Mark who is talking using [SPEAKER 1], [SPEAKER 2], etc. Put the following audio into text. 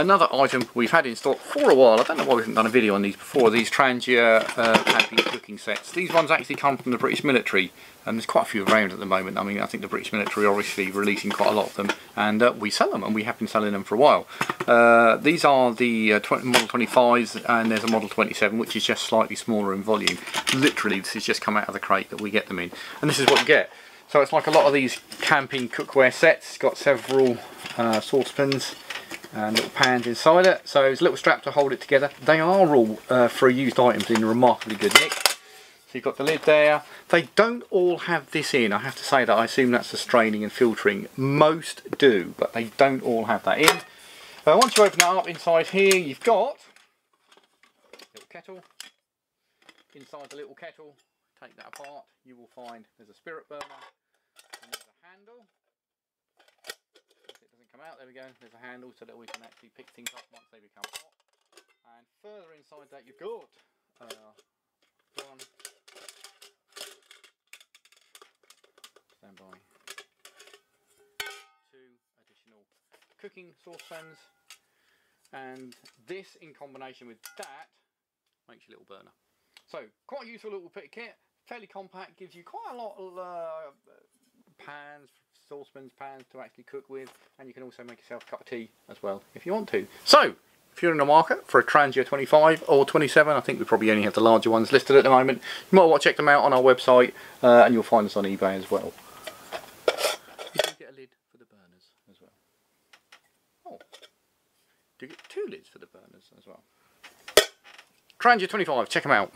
[SPEAKER 1] another item we've had in stock for a while. I don't know why we haven't done a video on these before. These Trangia uh, camping cooking sets. These ones actually come from the British military. And there's quite a few around at the moment. I mean, I think the British military are obviously releasing quite a lot of them. And uh, we sell them, and we have been selling them for a while. Uh, these are the uh, 20, Model 25s, and there's a Model 27, which is just slightly smaller in volume. Literally, this has just come out of the crate that we get them in. And this is what you get. So it's like a lot of these camping cookware sets. It's got several uh, saucepans and little pans inside it. So there's a little strap to hold it together. They are all uh, free used items in remarkably good nick. So you've got the lid there. They don't all have this in. I have to say that I assume that's the straining and filtering. Most do, but they don't all have that in. Uh, once you open that up inside here, you've got little kettle. Inside the little kettle, take that apart, you will find there's a spirit burner and there's a handle. If it doesn't come there we go. There's a handle so that we can actually pick things up once they become hot. And further inside that, you've got uh, one, stand by, two additional cooking saucepans, and this in combination with that makes your little burner. So quite a useful little kit, fairly compact, gives you quite a lot of uh, pans, saucepans, pans to actually cook with, and you can also make yourself a cup of tea as well if you want to. So, if you're in the market for a Trangia 25 or 27, I think we probably only have the larger ones listed at the moment, you might want to check them out on our website, uh, and you'll find us on eBay as well. You do get a lid for the burners as well. Oh, do you get two lids for the burners as well. Trangia 25, check them out.